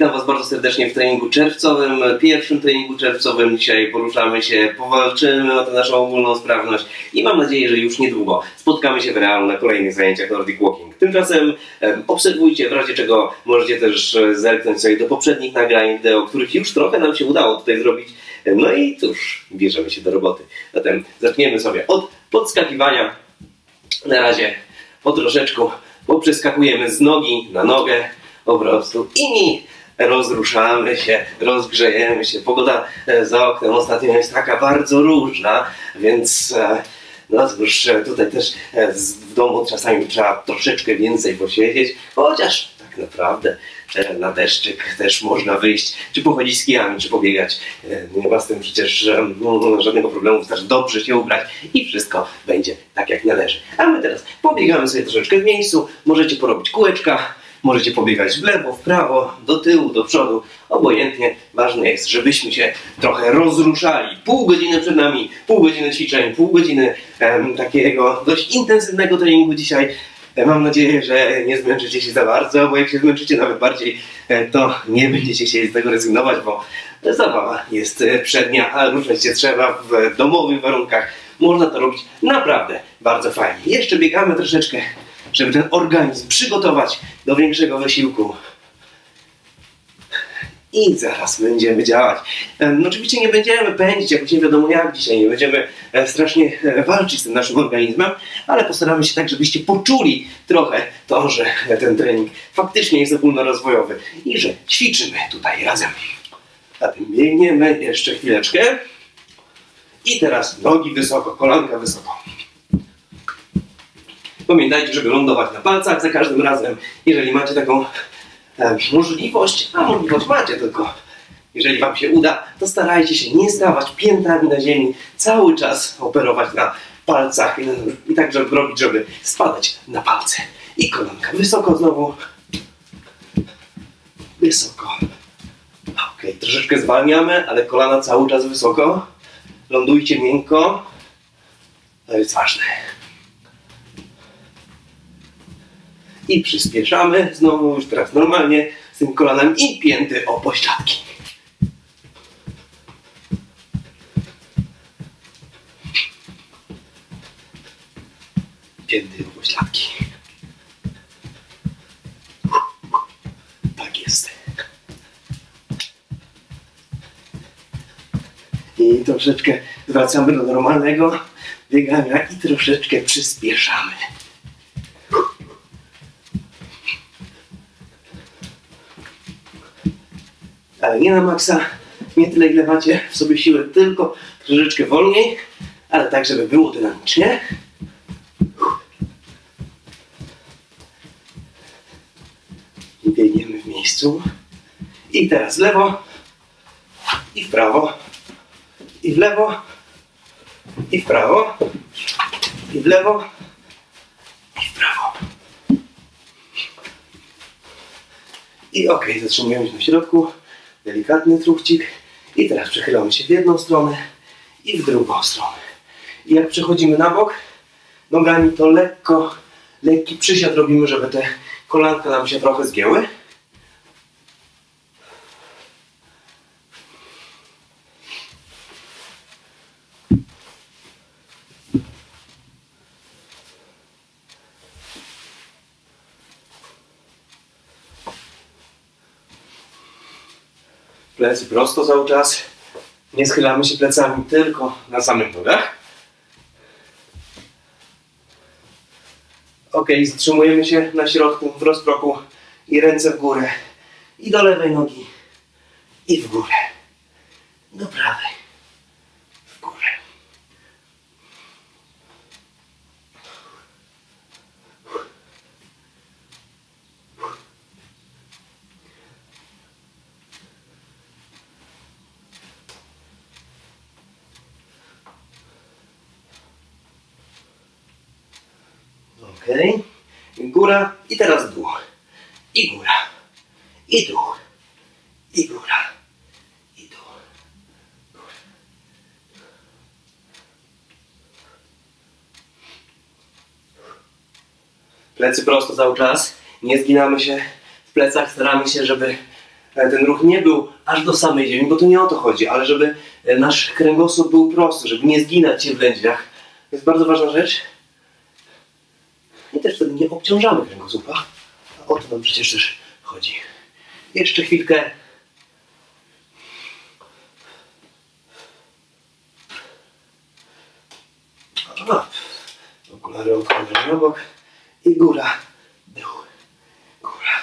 Witam Was bardzo serdecznie w treningu czerwcowym, pierwszym treningu czerwcowym. Dzisiaj poruszamy się, powalczymy o tę naszą ogólną sprawność i mam nadzieję, że już niedługo spotkamy się w realu na kolejnych zajęciach Nordic Walking. Tymczasem e, obserwujcie, w razie czego możecie też e, zerknąć sobie do poprzednich nagrań wideo, których już trochę nam się udało tutaj zrobić. E, No i cóż, bierzemy się do roboty. Zatem zaczniemy sobie od podskakiwania. Na razie po troszeczku poprzeskakujemy z nogi na nogę po prostu i rozruszamy się, rozgrzejemy się. Pogoda e, za oknem ostatnio jest taka bardzo różna, więc e, no cóż, e, tutaj też w domu czasami trzeba troszeczkę więcej posiedzieć, chociaż tak naprawdę na deszczyk też można wyjść, czy pochodzić z kijami, czy pobiegać. Nie ma z tym przecież mm, żadnego problemu, wystarczy dobrze się ubrać i wszystko będzie tak jak należy. A my teraz pobiegamy sobie troszeczkę w miejscu, możecie porobić kółeczka, możecie pobiegać w lewo, w prawo, do tyłu, do przodu, obojętnie. Ważne jest, żebyśmy się trochę rozruszali. Pół godziny przed nami, pół godziny ćwiczeń, pół godziny takiego dość intensywnego treningu dzisiaj. E, Mam nadzieję, że nie zmęczycie się za bardzo, bo jak się zmęczycie nawet bardziej, e, to nie będziecie chcieli z tego rezygnować, bo zabawa jest e, przednia, a ruszać się trzeba w domowych warunkach. Można to robić naprawdę bardzo fajnie. Jeszcze biegamy troszeczkę, żeby ten organizm przygotować do większego wysiłku. I zaraz będziemy działać. No oczywiście nie będziemy pędzić jakoś nie wiadomo jak dzisiaj, nie będziemy strasznie e, walczyć z tym naszym organizmem, ale postaramy się tak, żebyście poczuli trochę to, że ten trening faktycznie jest ogólnorozwojowy i że ćwiczymy tutaj razem. Zatem biegniemy jeszcze chwileczkę. I teraz nogi wysoko, kolanka wysoko. Pamiętajcie, żeby lądować na palcach za każdym razem. Jeżeli macie taką e, możliwość, a możliwość macie tylko, jeżeli Wam się uda, to starajcie się nie stawać piętami na ziemi, cały czas operować na palcach i, i tak, żeby robić, żeby spadać na palce. I kolanka wysoko znowu. Wysoko. Ok, troszeczkę zwalniamy, ale kolana cały czas wysoko. Lądujcie miękko. To jest ważne. I przyspieszamy. Znowu już teraz normalnie z tym kolanem i pięty o pośladki. Pięty o pośladki. Tak jest. I troszeczkę wracamy do normalnego biegania i troszeczkę przyspieszamy. Ale nie na maksa, nie tyle ile macie w sobie siły, tylko troszeczkę wolniej, ale tak, żeby było dynamicznie. I biegniemy w miejscu. I teraz w lewo, i w prawo, i w lewo, i w prawo, i w lewo, i w prawo. I ok, zatrzymujemy się na środku, delikatny truchcik i teraz przechylamy się w jedną stronę i w drugą stronę. I jak przechodzimy na bok, nogami to lekko, lekki przysiad robimy, żeby te kolanka nam się trochę zgięły. Plecy prosto cały czas. Nie schylamy się plecami tylko na samych nogach. Ok, zatrzymujemy się na środku w rozkroku i ręce w górę. I do lewej nogi. I w górę. Do prawej. W górę. Ok. Góra i teraz dół. I góra. I dół. I góra. I dół. Góra. Plecy prosto cały czas. Nie zginamy się w plecach. Staramy się, żeby e, ten ruch nie był aż do samej ziemi, bo to nie o to chodzi, ale żeby e, nasz kręgosłup był prosty, żeby nie zginać się w lędźwiach. To jest bardzo ważna rzecz. I też wtedy nie obciążamy kręgosłupa. A o to nam przecież też chodzi. Jeszcze chwilkę. Aha. Okulary odkładamy na bok. I góra, dół, góra,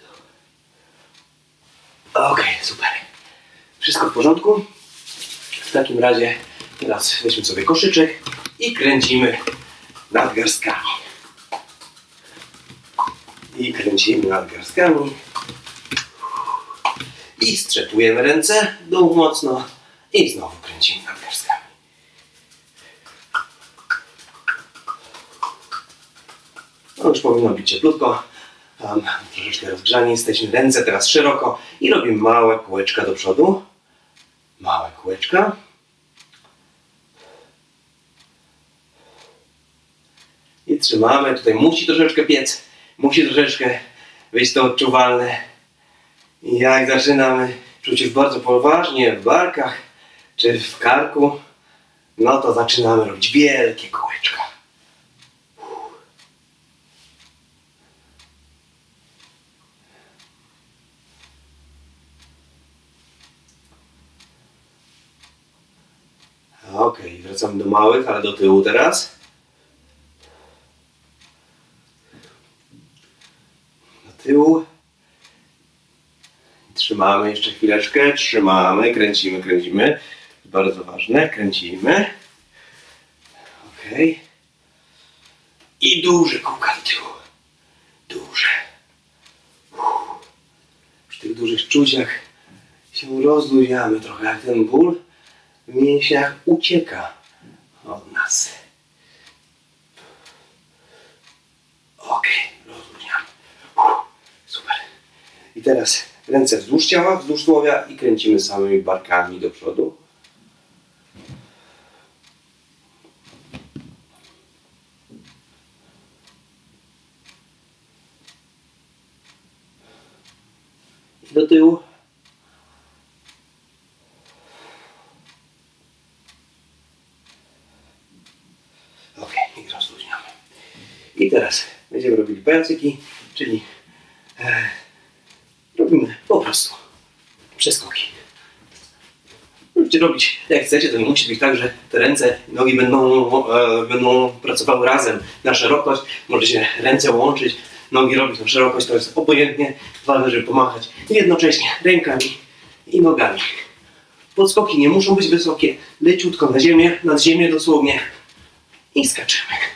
dół. Okej, super. Wszystko w porządku? W takim razie teraz weźmy sobie koszyczek i kręcimy nadgarstkami. I kręcimy nadgarstkami. I strzepujemy ręce, dół mocno i znowu kręcimy nadgarstkami. No już powinno być cieplutko. Tam troszeczkę rozgrzani jesteśmy. Ręce teraz szeroko i robimy małe kółeczka do przodu. Małe kółeczka. I trzymamy. Tutaj musi troszeczkę piec. Musi troszeczkę być to odczuwalne. I jak zaczynamy czuć już bardzo poważnie w barkach czy w karku, no to zaczynamy robić wielkie kółeczka. Ok, wracamy do małych, ale do tyłu teraz. Do tyłu. Trzymamy jeszcze chwileczkę, trzymamy, kręcimy, kręcimy. Bardzo ważne, kręcimy. Ok. I duży kółka tyłu. Duże. Przy tych dużych czuciach się rozluźniamy trochę, jak ten ból w mięśniach ucieka Ok, rozluźniamy. Uff, Super. I teraz ręce wzdłuż ciała, wzdłuż tułowia i kręcimy samymi barkami do przodu. I do tyłu. Ok, i rozluźniamy. I teraz czyli e, robimy po prostu przeskoki. Możecie robić jak chcecie, to nie musi być tak, że te ręce i nogi będą, e, będą pracowały razem na szerokość. Możecie ręce łączyć, nogi robić na szerokość, to jest obojętnie. Ważne, żeby pomachać jednocześnie rękami i nogami. Podskoki nie muszą być wysokie, leciutko na ziemię, nad ziemię dosłownie i skaczemy.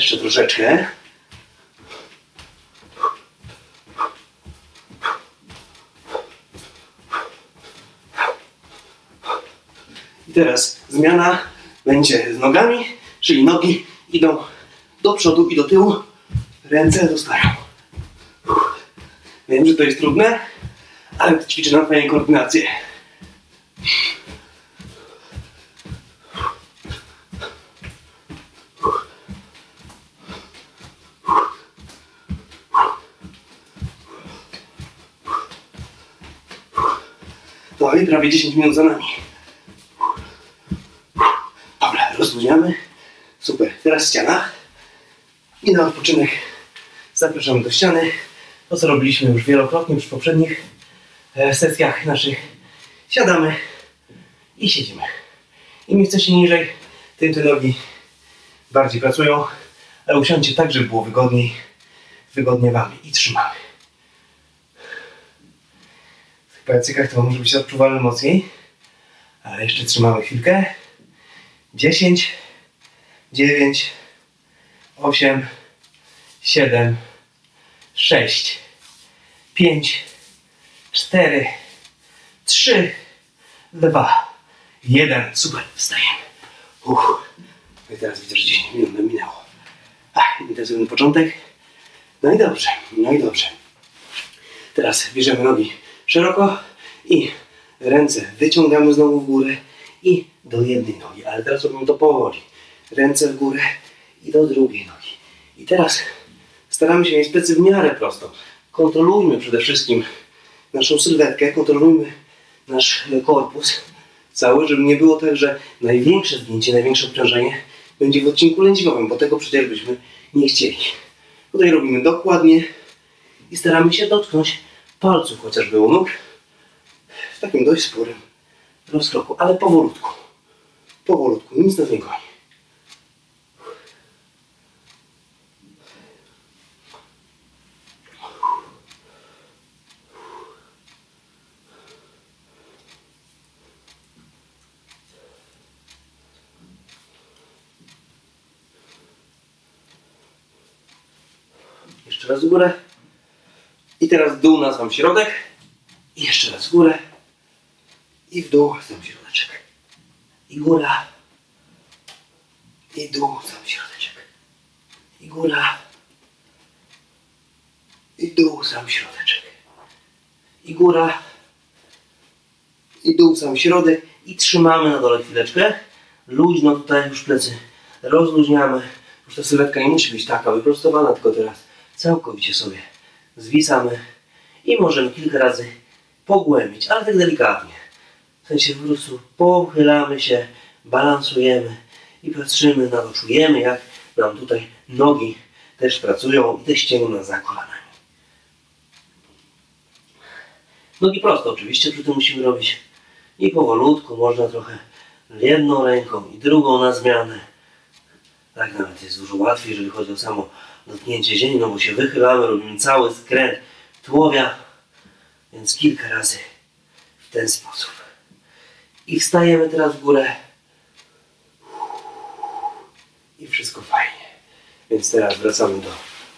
Jeszcze troszeczkę. I teraz zmiana będzie z nogami, czyli nogi idą do przodu i do tyłu, ręce zostają. Wiem, że to jest trudne, ale ćwiczy nam fajnie koordynację. Prawie 10 minut za nami. Dobra, rozluźniamy. Super, teraz ściana. I na odpoczynek zapraszamy do ściany. To co robiliśmy już wielokrotnie przy poprzednich e, sesjach naszych. Siadamy i siedzimy. Im jesteście niżej, tym te nogi bardziej pracują, ale usiądźcie tak, żeby było wygodniej, wygodnie Wam i trzymamy. Pajacykach to może być odczuwalne mocniej, ale jeszcze trzymamy chwilkę. 10, 9, 8, 7, 6, 5, 4, 3, 2, 1. Super, wstajemy. Uff. No i teraz widzę, że 10 minut nam minęło. Ach, intensywny początek. No i dobrze, no i dobrze. Teraz bierzemy nogi szeroko i Ręce wyciągamy znowu w górę i do jednej nogi, ale teraz robimy to powoli. Ręce w górę i do drugiej nogi. I teraz staramy się mieć plecy w miarę prosto. Kontrolujmy przede wszystkim naszą sylwetkę, kontrolujmy nasz korpus cały, żeby nie było tak, że największe zdjęcie, największe obciążenie będzie w odcinku lędźwiowym, bo tego przecież byśmy nie chcieli. Tutaj robimy dokładnie i staramy się dotknąć palców chociażby u nóg w takim dość sporym rozkroku, ale powolutku. Powolutku, nic nas nie. Jeszcze raz w górę. I teraz w dół na sam środek. I jeszcze raz w górę. I w dół sam środeczek. I góra. I dół sam środeczek. I góra. I dół sam środeczek. I góra. I dół sam środek. I trzymamy na dole chwileczkę. Luźno tutaj już plecy rozluźniamy. Już ta sylwetka nie musi być taka wyprostowana, tylko teraz całkowicie sobie zwisamy i możemy kilka razy pogłębić, ale tak delikatnie. W sensie pochylamy się, balansujemy i patrzymy na to, czujemy jak nam tutaj nogi też pracują i te ścięgna za kolanami. Nogi prosto oczywiście, przy tym musimy robić i powolutku, można trochę jedną ręką i drugą na zmianę. Tak nawet jest dużo łatwiej, jeżeli chodzi o samo dotknięcie ziemi, no bo się wychylamy, robimy cały skręt tułowia, więc kilka razy w ten sposób. I wstajemy teraz w górę. I wszystko fajnie. Więc teraz wracamy do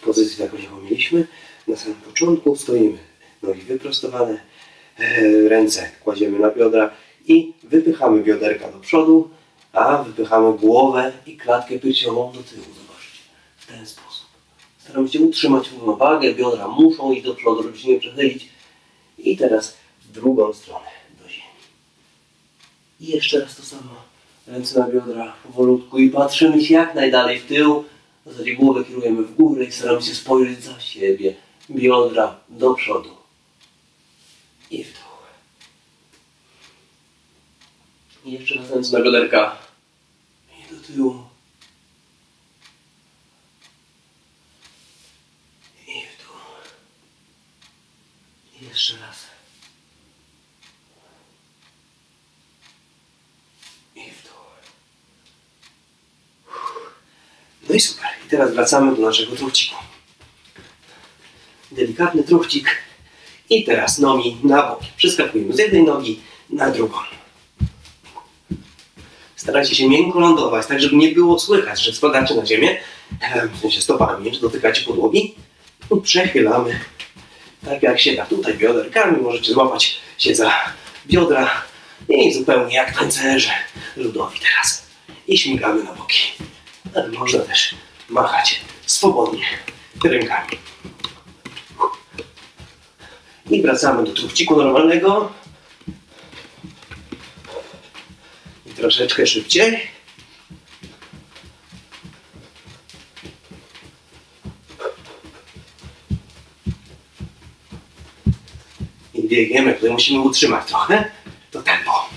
pozycji, taką jaką mieliśmy. Na samym początku stoimy, nogi wyprostowane, e, ręce kładziemy na biodra i wypychamy bioderka do przodu, a wypychamy głowę i klatkę piersiową do tyłu. Zobaczcie, w ten sposób. Staramy się utrzymać równowagę, biodra muszą iść do przodu, żeby się nie przechylić. I teraz w drugą stronę do ziemi. I jeszcze raz to samo. Ręce na biodra powolutku i patrzymy się jak najdalej w tył. W zasadzie głowę kierujemy w górę i staramy się spojrzeć za siebie. Biodra do przodu. I w dół. I jeszcze raz ręce na bioderka. I do tyłu. I w dół. I jeszcze raz. I w dół. No i super. I teraz wracamy do naszego truchciku. Delikatny truchcik. I teraz nogi na boki. Przeskakujemy z jednej nogi na drugą. Starajcie się miękko lądować, tak żeby nie było słychać, że spadacie na ziemię, w sensie stopami, że dotykacie podłogi. Przechylamy tak jak się da. Tutaj bioderkami możecie złapać się za biodra i zupełnie jak tancerze ludowi teraz. I śmigamy na boki. Ale można też machać swobodnie rękami. I wracamy do truchciku normalnego. I troszeczkę szybciej. Biegniemy, tutaj musimy utrzymać trochę to tempo.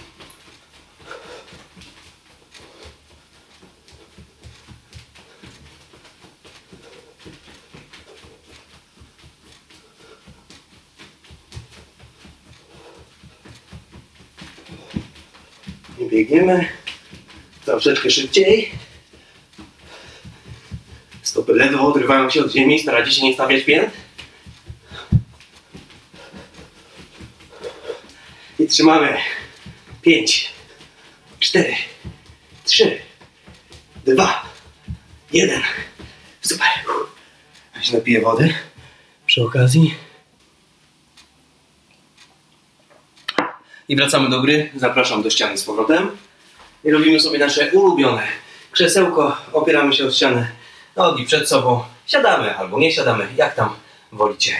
I biegniemy troszeczkę szybciej. Stopy ledwo odrywają się od ziemi, staracie się nie stawiać pięt. I trzymamy. Pięć, cztery, trzy, dwa, jeden. Super. Ja się napiję wody przy okazji. I wracamy do gry. Zapraszam do ściany z powrotem. I robimy sobie nasze ulubione krzesełko. Opieramy się o ścianę. Nogi przed sobą. Siadamy albo nie siadamy, jak tam wolicie.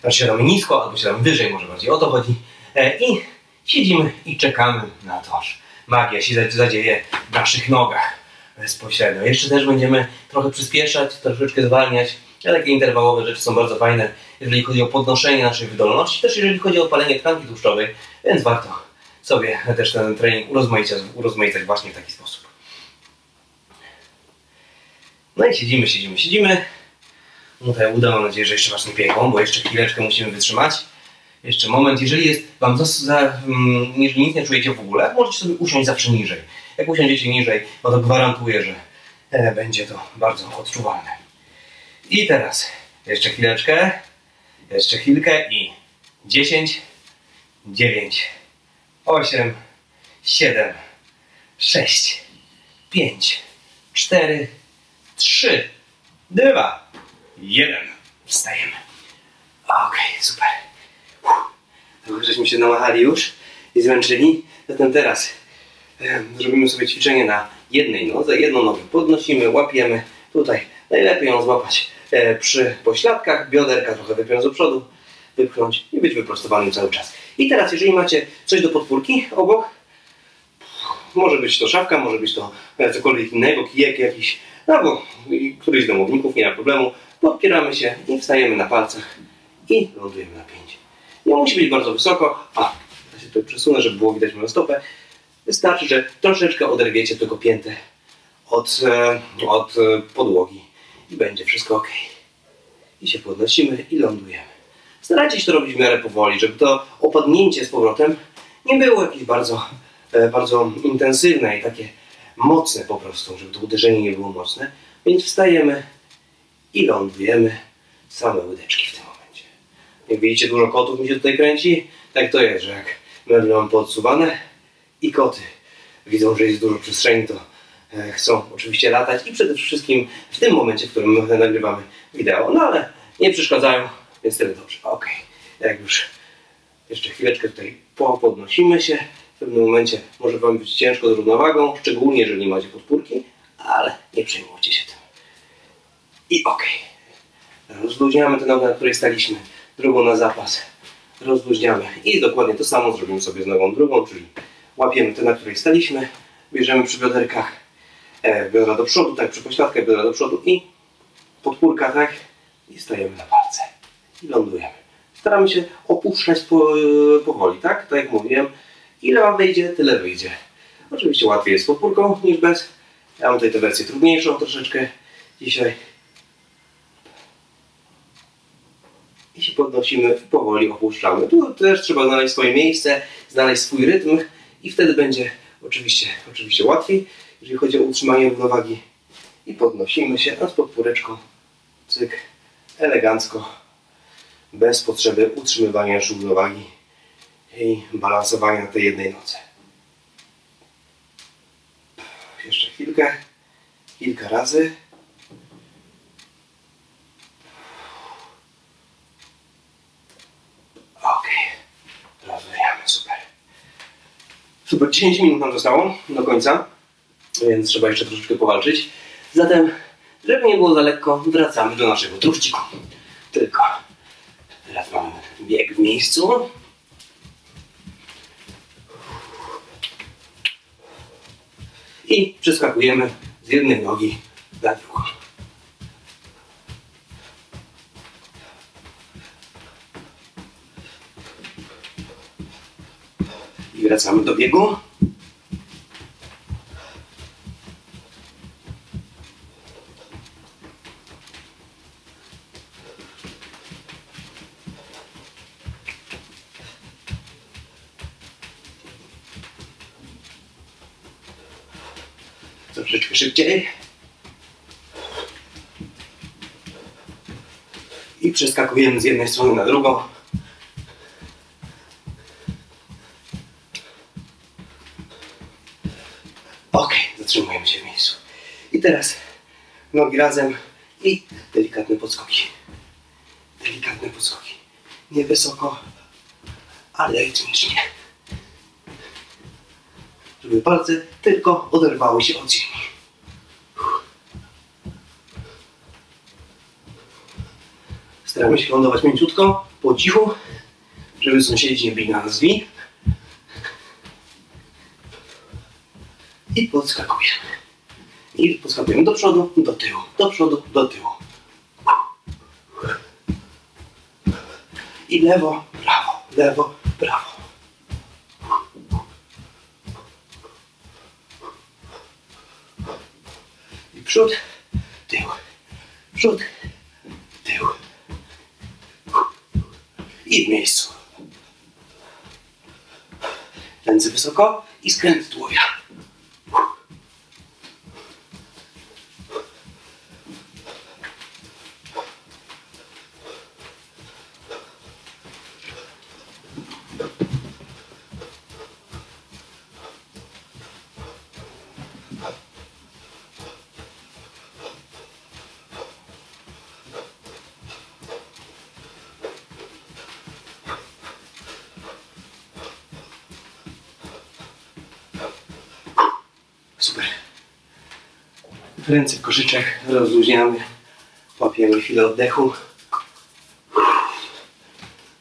Znaczy siadamy nisko albo siadamy wyżej, może bardziej o to chodzi. E, I siedzimy i czekamy na to, aż magia się zadzieje w naszych nogach bezpośrednio. Jeszcze też będziemy trochę przyspieszać, troszeczkę zwalniać. Ale takie interwałowe rzeczy są bardzo fajne, jeżeli chodzi o podnoszenie naszej wydolności, też jeżeli chodzi o opalenie tkanki tłuszczowej, więc warto sobie też ten trening urozmaicać, urozmaicać właśnie w taki sposób. No i siedzimy, siedzimy, siedzimy. No to uda, mam nadzieję, że jeszcze Was nie pieką, bo jeszcze chwileczkę musimy wytrzymać. Jeszcze moment, jeżeli jest Wam za, za mm, jeżeli nic nie czujecie w ogóle, możecie sobie usiąść zawsze niżej. Jak usiądziecie niżej, no to gwarantuję, że e, będzie to bardzo odczuwalne. I teraz jeszcze chwileczkę, jeszcze chwilkę i 10, 9, 8, 7, 6, 5, 4, 3, 2, 1. Wstajemy. Okej, okay, super. Uff. Żeśmy się namachali już i zmęczyli. Zatem teraz e, zrobimy sobie ćwiczenie na jednej nodze. Jedną nogę podnosimy, łapiemy. Tutaj najlepiej ją złapać e, przy pośladkach, bioderka trochę wypiąć do przodu, wypchnąć i być wyprostowanym cały czas. I teraz, jeżeli macie coś do podpórki obok, może być to szafka, może być to cokolwiek innego, kijek jakiś, albo któryś z domowników, nie ma problemu. Podpieramy się i wstajemy na palcach i lądujemy na pięć. Nie musi być bardzo wysoko, a ja się tutaj przesunę, żeby było widać moją stopę. Wystarczy, że troszeczkę oderwiecie tylko piętę od, e, od e, podłogi i będzie wszystko ok. I się podnosimy i lądujemy. Starajcie się to robić w miarę powoli, żeby to opadnięcie z powrotem nie było jakieś bardzo, e, bardzo intensywne i takie mocne po prostu, żeby to uderzenie nie było mocne. Więc wstajemy i lądujemy same łydeczki w tym. Jak widzicie, dużo kotów mi się tutaj kręci. Tak to jest, że jak meble mam podsuwane i koty widzą, że jest dużo przestrzeni, to e, chcą oczywiście latać i przede wszystkim w tym momencie, w którym nagrywamy wideo. No ale nie przeszkadzają, więc tyle dobrze. Ok, jak już jeszcze chwileczkę tutaj podnosimy się, w pewnym momencie może Wam być ciężko z równowagą, szczególnie jeżeli macie podpórki, ale nie przejmujcie się tym. I ok. Rozluźniamy tę nogę, na której staliśmy, drugą na zapas. Rozluźniamy i dokładnie to samo zrobimy sobie z nogą drugą, czyli łapiemy tę, na której staliśmy, bierzemy przy bioderkach e, biodra do przodu, tak, przy pośladkach biodra do przodu i podpórka, tak, i stajemy na palce i lądujemy. Staramy się opuszczać po, powoli, tak? Tak jak mówiłem, ile wam wyjdzie, tyle wyjdzie. Oczywiście łatwiej jest z podpórką niż bez. Ja mam tutaj tę wersję trudniejszą troszeczkę dzisiaj. I się podnosimy powoli opuszczamy. Tu też trzeba znaleźć swoje miejsce, znaleźć swój rytm i wtedy będzie oczywiście, oczywiście łatwiej, jeżeli chodzi o utrzymanie równowagi. I podnosimy się, a z podpóreczką cyk, elegancko, bez potrzeby utrzymywania równowagi i balansowania na tej jednej nocy. Jeszcze chwilkę, kilka razy. Ok, rozwijamy, super. Super, 10 minut nam zostało do końca, więc trzeba jeszcze troszeczkę powalczyć. Zatem żeby nie było za lekko, wracamy do naszego truszciku. Tylko teraz mamy bieg w miejscu. I przeskakujemy z jednej nogi na drugą. Wracamy do biegu. Troszeczkę szybciej. I przeskakujemy z jednej strony na drugą. Ok, zatrzymujemy się w miejscu. I teraz nogi razem i delikatne podskoki. Delikatne podskoki. Nie wysoko, ale rytmicznie żeby palce tylko oderwały się od ziemi. Staramy się lądować mięciutko, po cichu, żeby sąsiedzi nie byli na nas zli. I podskakujemy. I podskakujemy do przodu, do tyłu, do przodu, do tyłu. I lewo, prawo, lewo, prawo. I przód, tył, przód, tył. I w miejscu. Ręce wysoko i skręt tułowia. Super. Ręce w koszyczek, rozluźniamy. Łapiemy chwilę oddechu.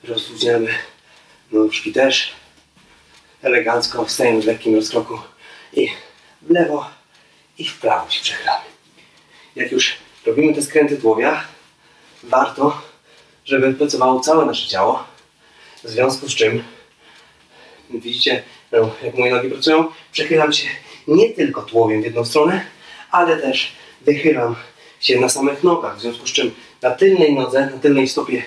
Rozluźniamy nóżki też. Elegancko wstajemy w lekkim rozkroku i w lewo i w prawo się przechylamy. Jak już robimy te skręty tułowia, warto, żeby pracowało całe nasze ciało. W związku z czym Widzicie, no, jak moje nogi pracują? Przechylam się nie tylko tułowiem w jedną stronę, ale też wychylam się na samych nogach. W związku z czym na tylnej nodze, na tylnej stopie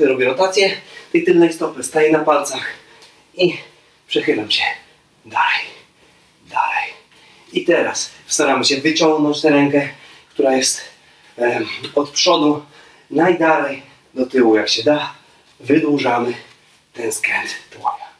e, robię rotację tej tylnej stopy, staję na palcach i przechylam się dalej, dalej. I teraz staramy się wyciągnąć tę rękę, która jest od przodu najdalej do tyłu, jak się da. Wydłużamy ten skręt tułowia.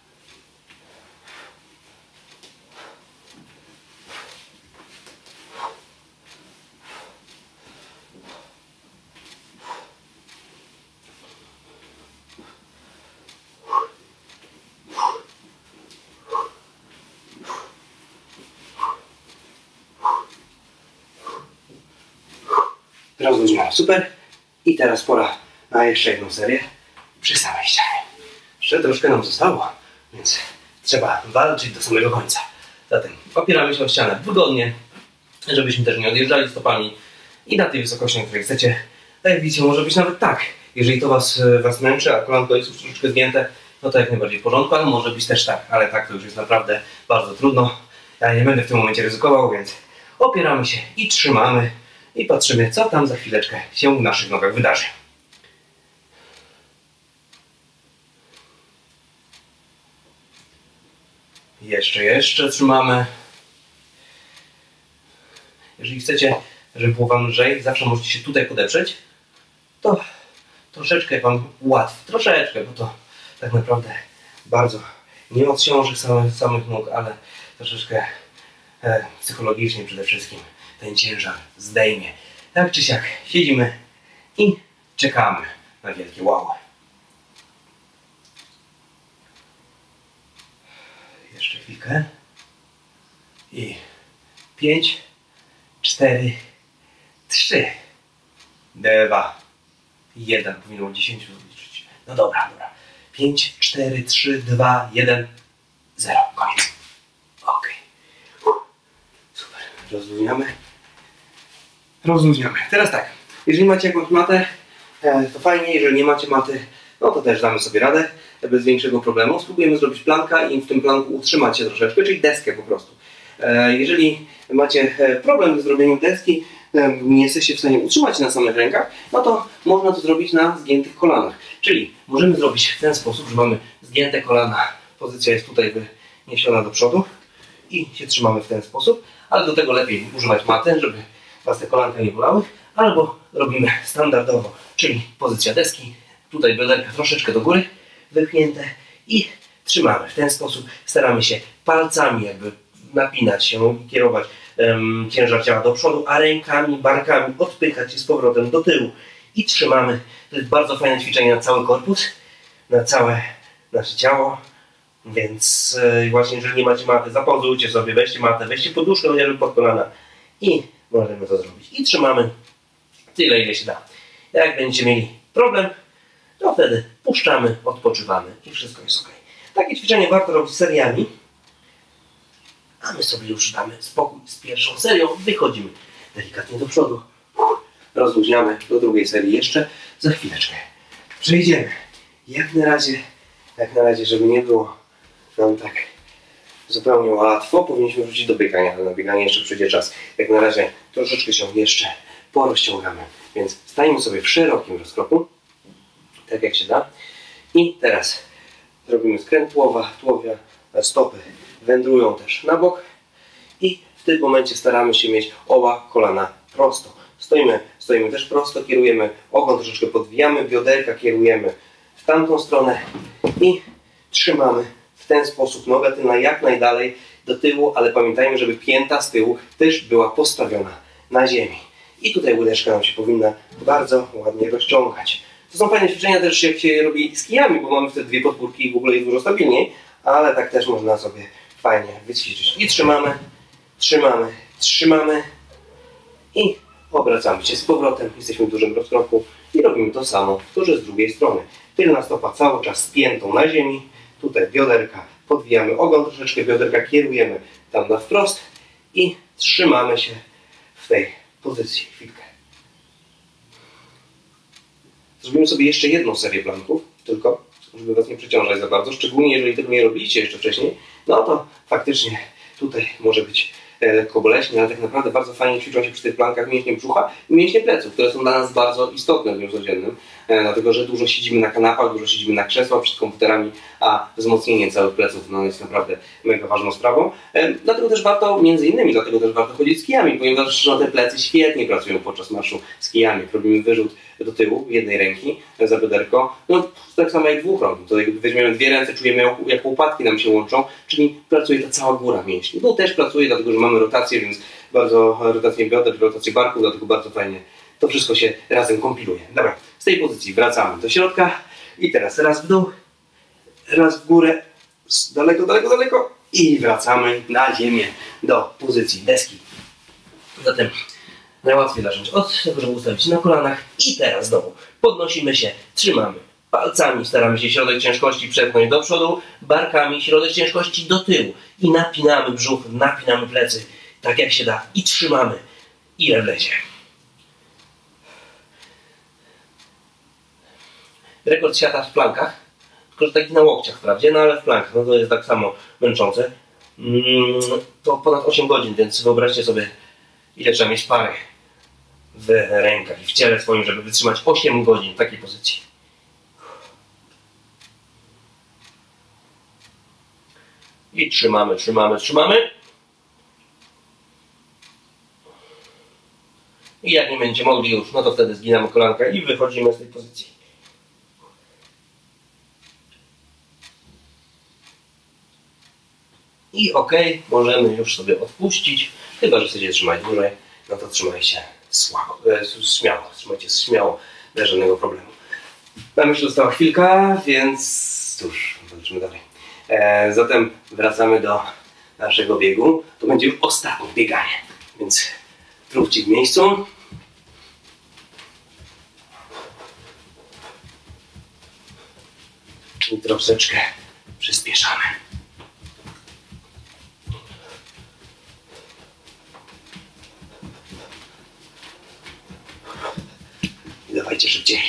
Rozluźniamy. Super. I teraz pora na jeszcze jedną serię przy samej ścianie. Jeszcze troszkę nam zostało, więc trzeba walczyć do samego końca. Zatem opieramy się o ścianę wygodnie, żebyśmy też nie odjeżdżali stopami i na tej wysokości, na której chcecie. Tak jak widzicie, może być nawet tak. Jeżeli to was, was męczy, a kolanko jest już troszeczkę zgięte, no to jak najbardziej w porządku, ale może być też tak. Ale tak to już jest naprawdę bardzo trudno. Ja nie będę w tym momencie ryzykował, więc opieramy się i trzymamy i patrzymy, co tam za chwileczkę się w naszych nogach wydarzy. Jeszcze, jeszcze trzymamy. Jeżeli chcecie, żeby było Wam lżej, zawsze możecie się tutaj podeprzeć, to troszeczkę Wam ułatwi. Troszeczkę, bo to tak naprawdę bardzo nie odciąży samych, samych nóg, ale troszeczkę e, psychologicznie przede wszystkim ten ciężar zdejmie. Tak czy siak siedzimy i czekamy na wielkie wow. Jeszcze chwilkę. I 5, 4, 3, 2, 1. Powinno 10 liczyć. No dobra, dobra. 5, 4, 3, 2, 1, 0. Koniec. Ok. Super. Rozluźniamy. Rozluźniamy. Teraz tak. Jeżeli macie jakąś matę, e, to fajnie. Jeżeli nie macie maty, no to też damy sobie radę bez większego problemu. Spróbujemy zrobić planka i w tym planku utrzymać się troszeczkę, czyli deskę po prostu. E, jeżeli macie e, problem z zrobieniem deski, nie jesteście w stanie utrzymać na samych rękach, no to można to zrobić na zgiętych kolanach. Czyli możemy zrobić w ten sposób, że mamy zgięte kolana, pozycja jest tutaj wyniesiona do przodu i się trzymamy w ten sposób, ale do tego lepiej używać maty, żeby Was te kolanka nie bolały, albo robimy standardowo, czyli pozycja deski, tutaj bioderka troszeczkę do góry, wypchnięte i trzymamy. W ten sposób staramy się palcami jakby napinać się kierować um, ciężar ciała do przodu, a rękami, barkami odpychać się z powrotem do tyłu i trzymamy. To jest bardzo fajne ćwiczenie na cały korpus, na całe nasze ciało. Więc yy, właśnie jeżeli nie macie maty, zapauzujcie sobie, weźcie matę, weźcie poduszkę chociażby pod kolana i możemy to zrobić. I trzymamy tyle, ile się da. Jak będziecie mieli problem, to wtedy puszczamy, odpoczywamy i wszystko jest ok. Takie ćwiczenie warto robić seriami, a my sobie już damy spokój z pierwszą serią. Wychodzimy delikatnie do przodu. Rozluźniamy do drugiej serii jeszcze za chwileczkę. Przejdziemy. Jak na razie, jak na razie, żeby nie było nam tak zupełnie łatwo, powinniśmy wrócić do biegania, ale na bieganie jeszcze przyjdzie czas. Jak na razie troszeczkę się jeszcze porozciągamy. Więc stajemy sobie w szerokim rozkroku, tak jak się da. I teraz zrobimy skręt tułowa, tułowia, stopy wędrują też na bok i w tym momencie staramy się mieć oba kolana prosto. Stoimy, stoimy też prosto, kierujemy ogon, troszeczkę podwijamy, bioderka kierujemy w tamtą stronę i trzymamy w ten sposób nogę tylna jak najdalej do tyłu, ale pamiętajmy, żeby pięta z tyłu też była postawiona na ziemi. I tutaj łydeczka nam się powinna bardzo ładnie rozciągać. To są fajne ćwiczenia też jak się robi z kijami, bo mamy wtedy dwie podpórki i w ogóle jest dużo stabilniej, ale tak też można sobie fajnie wyćwiczyć. I trzymamy, trzymamy, trzymamy i obracamy się z powrotem. Jesteśmy w dużym rozkroku i robimy to samo, że z drugiej strony. Tylna stopa cały czas spiętą na ziemi, tutaj bioderka, podwijamy ogon troszeczkę, bioderka kierujemy tam na wprost i trzymamy się w tej pozycji chwilkę. Zrobimy sobie jeszcze jedną serię planków, tylko żeby Was nie przeciążać za bardzo, szczególnie jeżeli tego nie robiliście jeszcze wcześniej, no to faktycznie tutaj może być e, lekko boleśnie, ale tak naprawdę bardzo fajnie ćwiczą się przy tych plankach mięśnie brzucha i mięśnie pleców, które są dla nas bardzo istotne w dniu codziennym, dlatego że dużo siedzimy na kanapach, dużo siedzimy na krzesłach przed komputerami, a wzmocnienie całych pleców no, jest naprawdę mega ważną sprawą. E, dlatego też warto, między innymi, dlatego też warto chodzić z kijami, ponieważ no, te plecy świetnie pracują podczas marszu z kijami. Robimy wyrzut do tyłu jednej ręki za bioderko, no tak samo jak dwóch rąk. To jak weźmiemy dwie ręce, czujemy jak łopatki nam się łączą, czyli pracuje ta cała góra mięśni. No też pracuje, dlatego że mamy rotację, więc bardzo rotację bioder, rotację barku, dlatego bardzo fajnie to wszystko się razem kompiluje. Dobra, z tej pozycji wracamy do środka i teraz raz w dół, raz w górę, daleko, daleko, daleko i wracamy na ziemię do pozycji deski. Zatem najłatwiej zacząć od tego, żeby ustawić na kolanach i teraz znowu podnosimy się, trzymamy palcami, staramy się środek ciężkości przepchnąć do przodu, barkami środek ciężkości do tyłu i napinamy brzuch, napinamy plecy, tak jak się da i trzymamy ile wlezie. Rekord świata w plankach, tylko że taki na łokciach wprawdzie, no ale w plankach, no to jest tak samo męczące. Mm, to ponad 8 godzin, więc wyobraźcie sobie ile trzeba mieć pary w rękach i w ciele swoim, żeby wytrzymać 8 godzin w takiej pozycji. I trzymamy, trzymamy, trzymamy. I jak nie będziecie mogli już, no to wtedy zginamy kolanka i wychodzimy z tej pozycji. I ok, możemy już sobie odpuścić. Chyba, że chcecie trzymać dłużej, no to trzymajcie słabo, e, śmiało, trzymajcie śmiało, bez żadnego problemu. Nam już została chwilka, więc cóż, zobaczymy dalej. E, zatem wracamy do naszego biegu. To będzie ostatnie bieganie, więc trupcie w miejscu. I troszeczkę przyspieszamy. Dawajcie szybciej.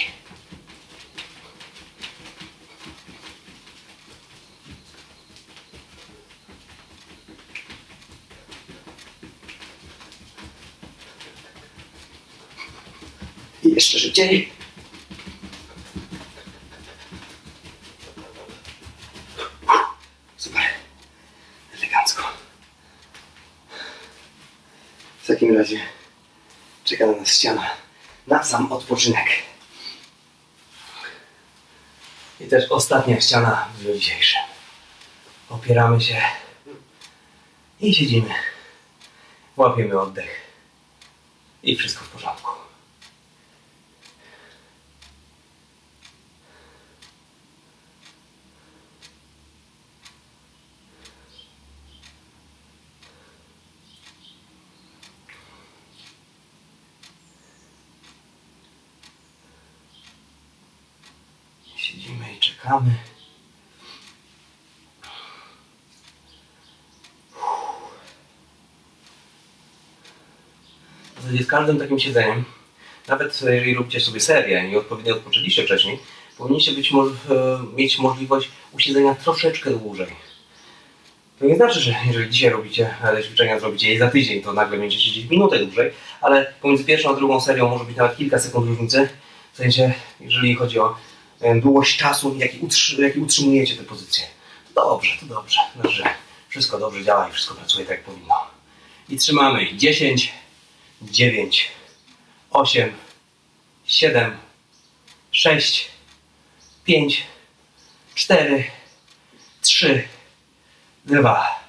I jeszcze szybciej. Super. Elegancko. W takim razie czeka na nas ściana na sam odpoczynek. I też ostatnia ściana w dniu dzisiejszym. Opieramy się i siedzimy. Łapiemy oddech. I wszystko w Czekamy. W zasadzie z każdym takim siedzeniem, nawet jeżeli robicie sobie serię i odpowiednio odpoczęliście wcześniej, powinniście być, mieć możliwość usiedzenia troszeczkę dłużej. To nie znaczy, że jeżeli dzisiaj robicie ćwiczenia, zrobicie je za tydzień, to nagle będziecie siedzieć minutę dłużej, ale pomiędzy pierwszą a drugą serią może być nawet kilka sekund różnicy. W sensie, jeżeli chodzi o długość czasu, jaki, utrzy, jaki utrzymujecie tę pozycję. Dobrze, to dobrze. Że wszystko dobrze działa i wszystko pracuje tak jak powinno. I trzymamy 10, 9, 8, 7, 6, 5, 4, 3, 2,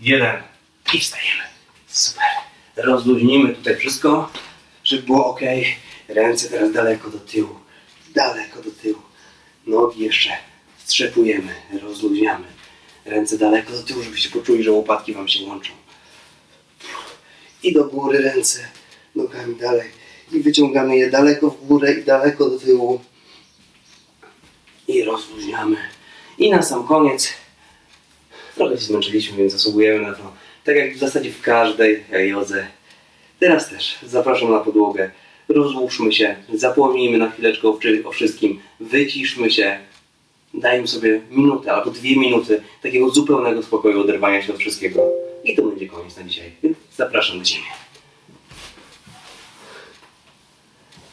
1 i wstajemy. Super. Rozluźnimy tutaj wszystko, żeby było ok. Ręce teraz daleko do tyłu. Daleko do tyłu. Nogi jeszcze strzepujemy, rozluźniamy. Ręce daleko do tyłu, żebyście poczuli, że łopatki wam się łączą. I do góry ręce, nogami dalej. I wyciągamy je daleko w górę i daleko do tyłu. I rozluźniamy. I na sam koniec Trochę się zmęczyliśmy, więc zasługujemy na to. Tak jak w zasadzie w każdej jodze. Teraz też zapraszam na podłogę. Rozłóżmy się, zapomnijmy na chwileczkę o, wszy- o wszystkim, wyciszmy się, dajmy sobie minutę albo dwie minuty takiego zupełnego spokoju, oderwania się od wszystkiego. I to będzie koniec na dzisiaj. Zapraszam do ziemię.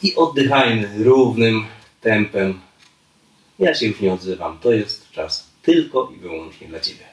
I oddychajmy równym tempem. Ja się już nie odzywam. To jest czas tylko i wyłącznie dla Ciebie.